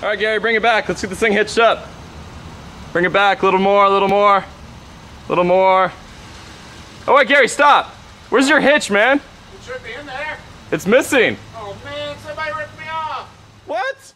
All right, Gary, bring it back. Let's get this thing hitched up. Bring it back, a little more, a little more, a little more. Oh wait, Gary, stop. Where's your hitch, man? It should be in there. It's missing. Oh man, somebody ripped me off. What?